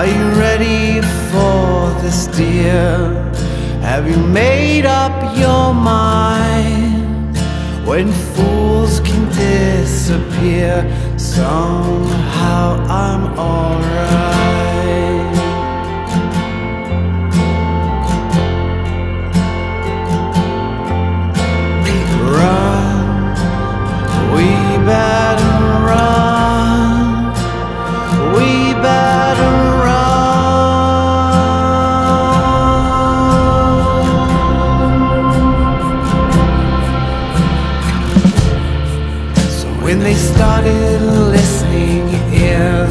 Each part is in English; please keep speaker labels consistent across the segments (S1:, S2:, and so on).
S1: Are you ready for this, dear? Have you made up your mind? When fools can disappear, somehow I'm alright. and they started listening in.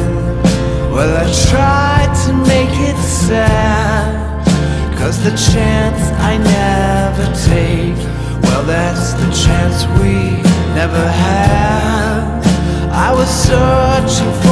S1: Well, I tried to make it sad, cause the chance I never take, well, that's the chance we never had. I was searching for.